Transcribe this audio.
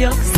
yok